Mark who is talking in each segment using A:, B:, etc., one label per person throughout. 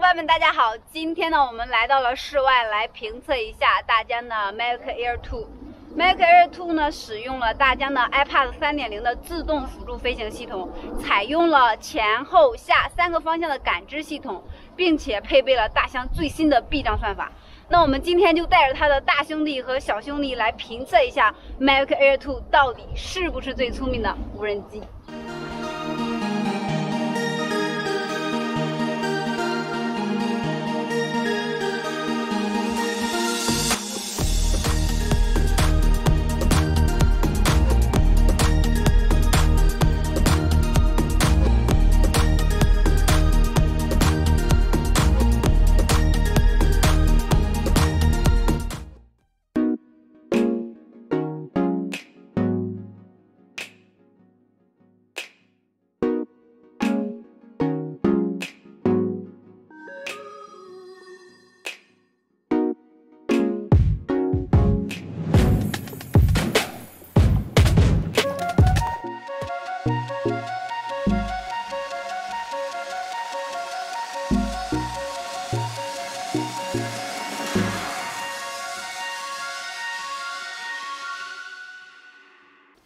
A: 伙伴们，大家好！今天呢，我们来到了室外，来评测一下大疆的 Mavic Air 2。Mavic Air 2呢，使用了大疆的 iPad 3.0的自动辅助飞行系统，采用了前后下三个方向的感知系统，并且配备了大疆最新的避障算法。那我们今天就带着它的大兄弟和小兄弟来评测一下 Mavic Air 2到底是不是最聪明的无人机。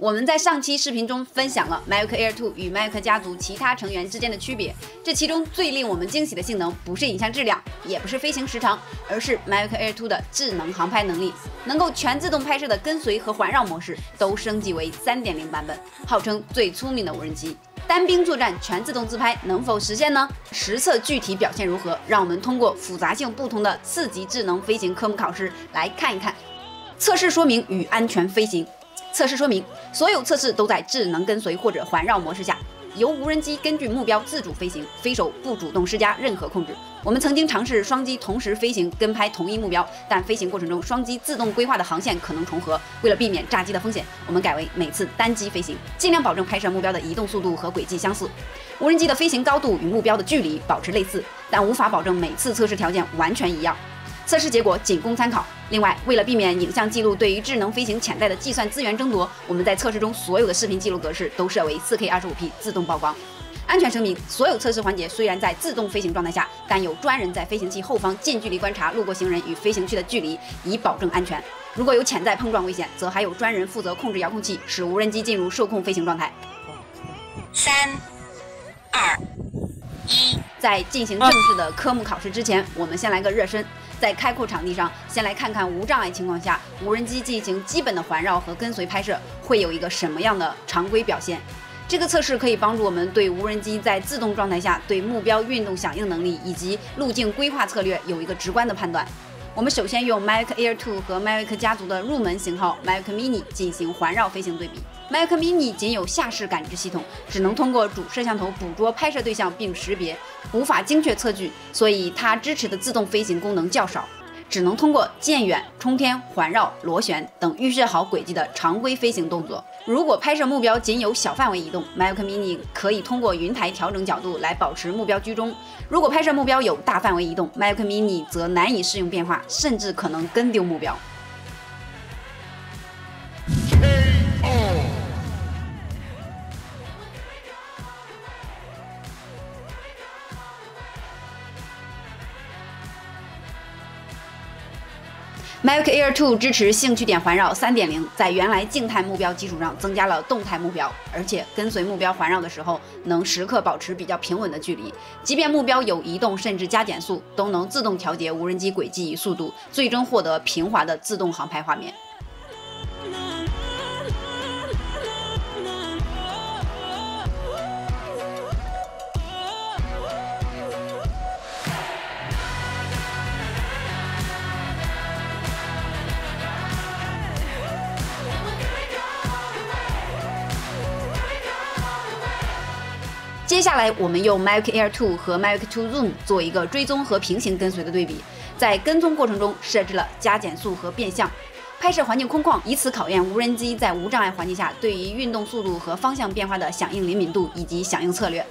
A: 我们在上期视频中分享了 Mac Air 2与 Mac 家族其他成员之间的区别。这其中最令我们惊喜的性能，不是影像质量，也不是飞行时长，而是 Mac Air 2的智能航拍能力。能够全自动拍摄的跟随和环绕模式都升级为3.0版本，号称最聪明的无人机。单兵作战全自动自拍能否实现呢？实测具体表现如何？让我们通过复杂性不同的四级智能飞行科目考试来看一看。测试说明与安全飞行。测试说明：所有测试都在智能跟随或者环绕模式下，由无人机根据目标自主飞行，飞手不主动施加任何控制。我们曾经尝试双机同时飞行跟拍同一目标，但飞行过程中双机自动规划的航线可能重合。为了避免炸机的风险，我们改为每次单机飞行，尽量保证拍摄目标的移动速度和轨迹相似。无人机的飞行高度与目标的距离保持类似，但无法保证每次测试条件完全一样。测试结果仅供参考。另外，为了避免影像记录对于智能飞行潜在的计算资源争夺，我们在测试中所有的视频记录格式都设为 4K 25P 自动曝光。安全声明：所有测试环节虽然在自动飞行状态下，但有专人在飞行器后方近距离观察路过行人与飞行区的距离，以保证安全。如果有潜在碰撞危险，则还有专人负责控制遥控器，使无人机进入受控飞行状态。三、二、一。在进行正式的科目考试之前，我们先来个热身。在开阔场地上，先来看看无障碍情况下，无人机进行基本的环绕和跟随拍摄会有一个什么样的常规表现。这个测试可以帮助我们对无人机在自动状态下对目标运动响应能力以及路径规划策略有一个直观的判断。我们首先用 Mavic Air 2和 Mavic 家族的入门型号 Mavic Mini 进行环绕飞行对比。Mavic Mini 仅有下视感知系统，只能通过主摄像头捕捉拍摄对象并识别，无法精确测距，所以它支持的自动飞行功能较少。只能通过渐远、冲天、环绕、螺旋等预设好轨迹的常规飞行动作。如果拍摄目标仅有小范围移动，Mavic Mini 可以通过云台调整角度来保持目标居中；如果拍摄目标有大范围移动，Mavic Mini 则难以适应变化，甚至可能跟丢目标。Mavic Air 2支持兴趣点环绕3.0，在原来静态目标基础上增加了动态目标，而且跟随目标环绕的时候，能时刻保持比较平稳的距离，即便目标有移动甚至加减速，都能自动调节无人机轨迹与速度，最终获得平滑的自动航拍画面。接下来，我们用 Mavic Air 2和 Mavic 2 Zoom 做一个追踪和平行跟随的对比。在跟踪过程中，设置了加减速和变向，拍摄环境空旷，以此考验无人机在无障碍环境下对于运动速度和方向变化的响应灵敏度以及响应策略。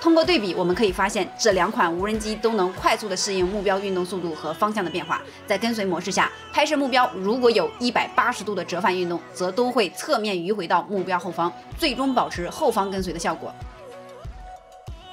A: 通过对比，我们可以发现，这两款无人机都能快速的适应目标运动速度和方向的变化。在跟随模式下，拍摄目标如果有一百八十度的折返运动，则都会侧面迂回到目标后方，最终保持后方跟随的效果。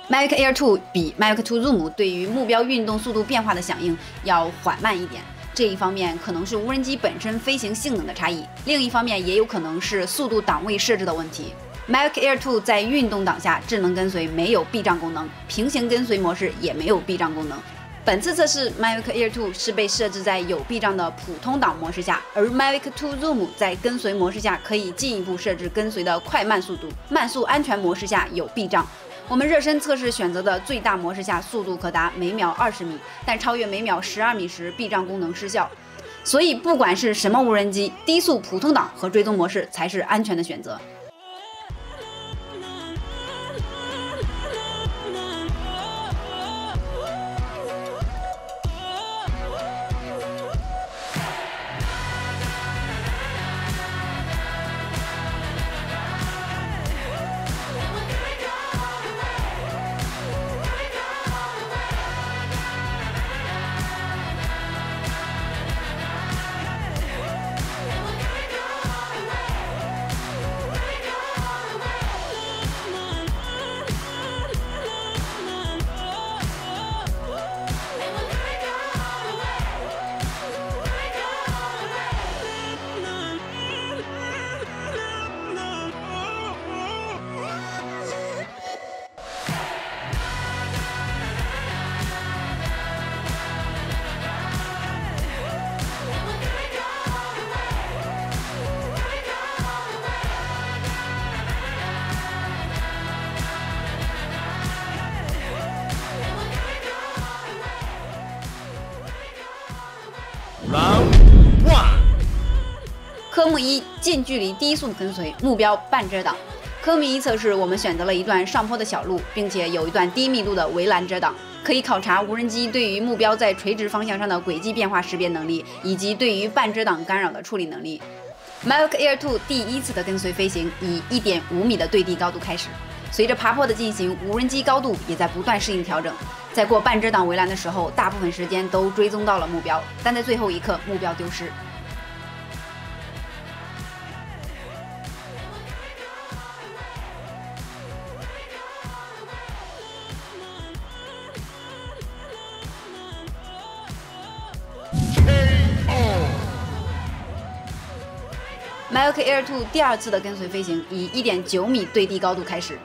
A: Mavic Air 2比 Mavic 2 Zoom 对于目标运动速度变化的响应要缓慢一点。这一方面可能是无人机本身飞行性能的差异，另一方面也有可能是速度档位设置的问题。Mavic Air 2在运动档下智能跟随没有避障功能，平行跟随模式也没有避障功能。本次测试 Mavic Air 2是被设置在有避障的普通档模式下，而 Mavic 2 Zoom 在跟随模式下可以进一步设置跟随的快慢速度，慢速安全模式下有避障。我们热身测试选择的最大模式下速度可达每秒二十米，但超越每秒十二米时避障功能失效。所以不管是什么无人机，低速普通档和追踪模式才是安全的选择。科目一近距离低速跟随，目标半遮挡。科目一测试，我们选择了一段上坡的小路，并且有一段低密度的围栏遮挡，可以考察无人机对于目标在垂直方向上的轨迹变化识别能力，以及对于半遮挡干扰的处理能力。Mavic Air 2第一次的跟随飞行以1.5米的对地高度开始，随着爬坡的进行，无人机高度也在不断适应调整。在过半遮挡围栏的时候，大部分时间都追踪到了目标，但在最后一刻目标丢失。Mavic Air 2第二次的跟随飞行以1.9米对地高度开始，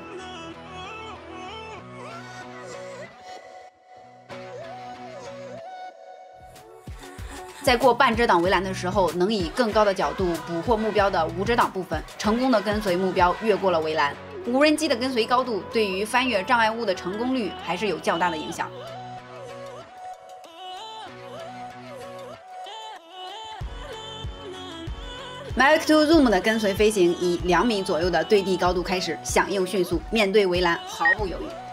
A: 在过半遮挡围栏的时候，能以更高的角度捕获目标的无遮挡部分，成功的跟随目标越过了围栏。无人机的跟随高度对于翻越障碍物的成功率还是有较大的影响。Mavic 2 Zoom 的跟随飞行以两米左右的对地高度开始，响应迅速，面对围栏毫不犹豫。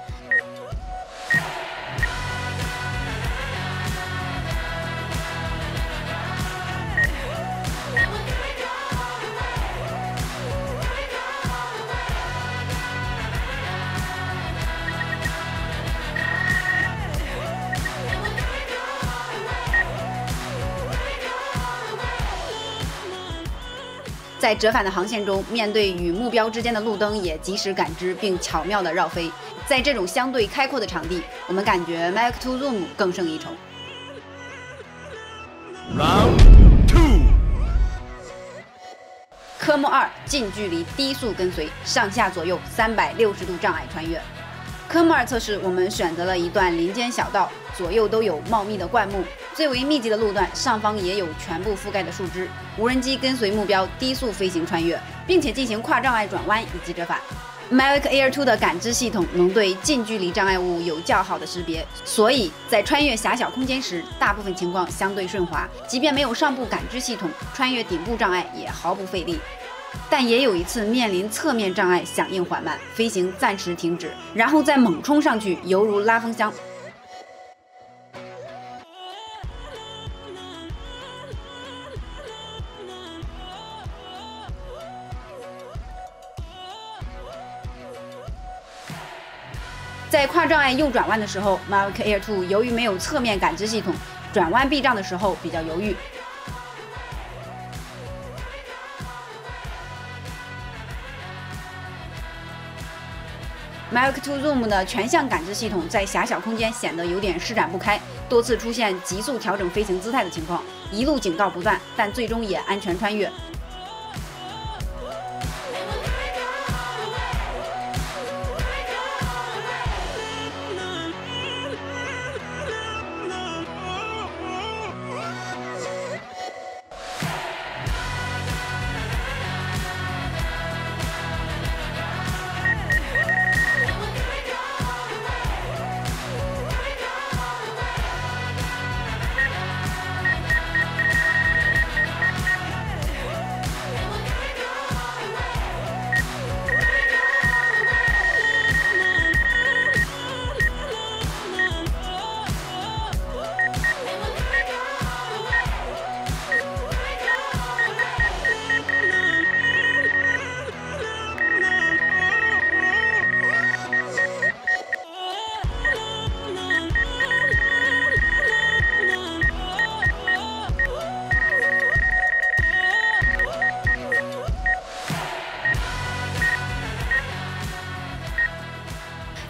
A: 在折返的航线中，面对与目标之间的路灯，也及时感知并巧妙的绕飞。在这种相对开阔的场地，我们感觉 Mavic 2 Zoom 更胜一筹。Round two，科目二近距离低速跟随，上下左右三百六十度障碍穿越。科目二测试，我们选择了一段林间小道，左右都有茂密的灌木，最为密集的路段上方也有全部覆盖的树枝。无人机跟随目标低速飞行穿越，并且进行跨障碍转弯以及折返。Mavic Air 2的感知系统能对近距离障碍物有较好的识别，所以在穿越狭小空间时，大部分情况相对顺滑。即便没有上部感知系统，穿越顶部障碍也毫不费力。但也有一次面临侧面障碍，响应缓慢，飞行暂时停止，然后再猛冲上去，犹如拉风箱。在跨障碍右转弯的时候，Mavic Air 2由于没有侧面感知系统，转弯避障的时候比较犹豫。Mavic 2 Zoom 的全向感知系统在狭小空间显得有点施展不开，多次出现急速调整飞行姿态的情况，一路警告不断，但最终也安全穿越。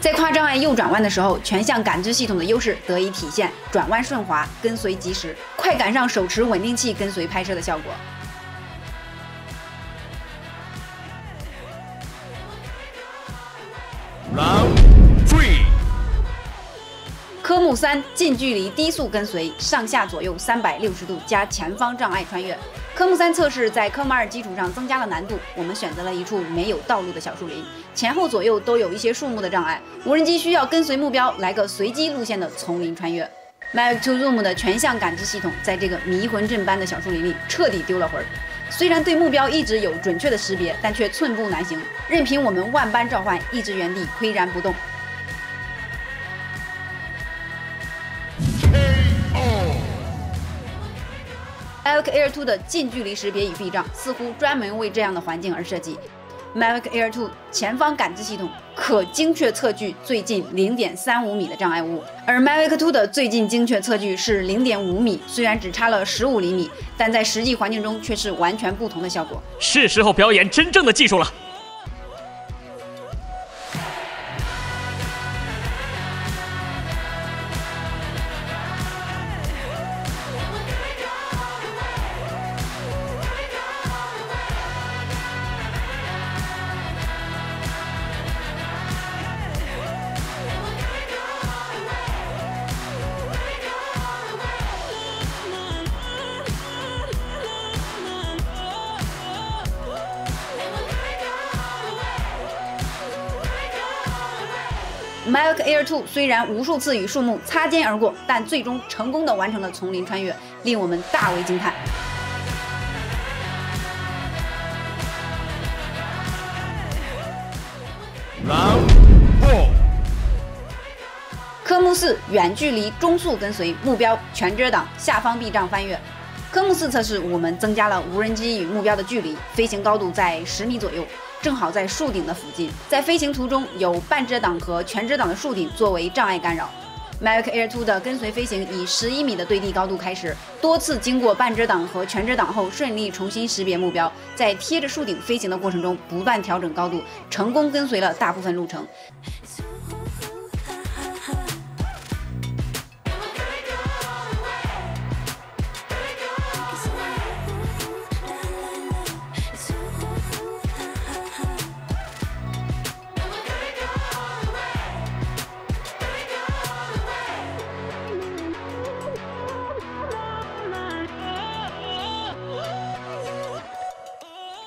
A: 在跨障碍右转弯的时候，全向感知系统的优势得以体现，转弯顺滑，跟随及时，快赶上手持稳定器跟随拍摄的效果。
B: Round three，
A: 科目三近距离低速跟随，上下左右三百六十度加前方障碍穿越。科目三测试在科目二基础上增加了难度，我们选择了一处没有道路的小树林，前后左右都有一些树木的障碍，无人机需要跟随目标来个随机路线的丛林穿越。Mavic 2 Zoom 的全向感知系统在这个迷魂阵般的小树林里彻底丢了魂儿。虽然对目标一直有准确的识别，但却寸步难行，任凭我们万般召唤，一直原地岿然不动。
B: KO。
A: Mavic Air 2的近距离识别与避障似乎专门为这样的环境而设计。Mavic Air 2前方感知系统可精确测距最近零点三五米的障碍物，而 Mavic 2的最近精确测距是零点五米，虽然只差了十五厘米，但在实际环境中却是完全不同的效果。
C: 是时候表演真正的技术了。
A: Mavic Air 2虽然无数次与树木擦肩而过，但最终成功的完成了丛林穿越，令我们大为惊叹。
B: Round four.
A: 科目四远距离中速跟随目标全遮挡下方避障翻越。科目四测试我们增加了无人机与目标的距离，飞行高度在十米左右，正好在树顶的附近。在飞行途中有半遮挡和全遮挡的树顶作为障碍干扰。Mavic Air 2的跟随飞行以十一米的对地高度开始，多次经过半遮挡和全遮挡后，顺利重新识别目标，在贴着树顶飞行的过程中不断调整高度，成功跟随了大部分路程。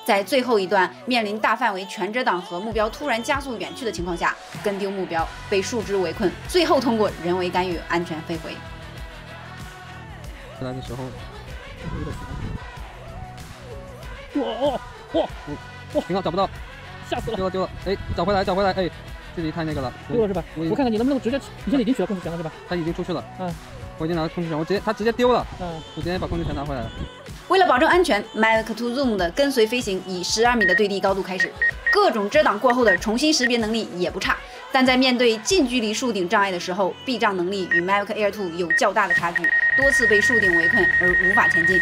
A: 在最后一段面临大范围全遮挡和目标突然加速远去的情况下，跟丢目标，被树枝围困，最后通过人为干预安全飞回。
D: 来的时候，
E: 哇哦哇，哇
D: 挺好，找不到，
E: 吓死了，
D: 丢了丢了，哎，找回来找回来，哎，这里太那个了，
E: 丢了是吧？
D: 我
E: 我看看你能不能直接，你现在已经取到控制权了是吧？
D: 他已经出去了，
E: 嗯，
D: 我已经拿到控制权，我直接他直接丢了，
E: 嗯，
D: 我直接把控制权拿回来了。
A: 为了保证安全，Mavic 2 Zoom 的跟随飞行以十二米的对地高度开始，各种遮挡过后的重新识别能力也不差。但在面对近距离树顶障碍的时候，避障能力与 Mavic Air 2有较大的差距，多次被树顶围困而无法前进。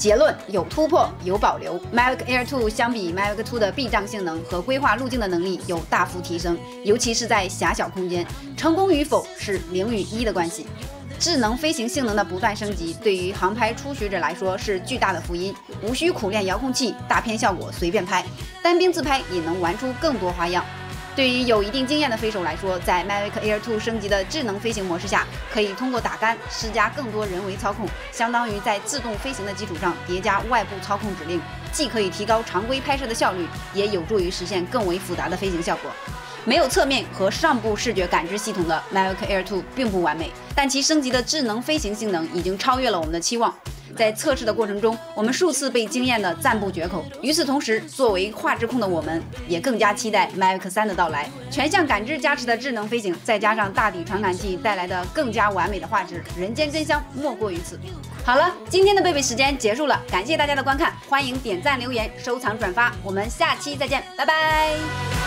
A: 结论有突破，有保留。Mavic Air 2相比 Mavic 2的避障性能和规划路径的能力有大幅提升，尤其是在狭小空间，成功与否是零与一的关系。智能飞行性能的不断升级，对于航拍初学者来说是巨大的福音，无需苦练遥控器，大片效果随便拍，单兵自拍也能玩出更多花样。对于有一定经验的飞手来说，在 Mavic Air 2升级的智能飞行模式下，可以通过打杆施加更多人为操控，相当于在自动飞行的基础上叠加外部操控指令，既可以提高常规拍摄的效率，也有助于实现更为复杂的飞行效果。没有侧面和上部视觉感知系统的 Mavic Air 2并不完美，但其升级的智能飞行性能已经超越了我们的期望。在测试的过程中，我们数次被惊艳的赞不绝口。与此同时，作为画质控的我们，也更加期待 Mavic 3的到来。全向感知加持的智能飞行，再加上大底传感器带来的更加完美的画质，人间真香莫过于此。好了，今天的贝贝时间结束了，感谢大家的观看，欢迎点赞、留言、收藏、转发，我们下期再见，拜拜。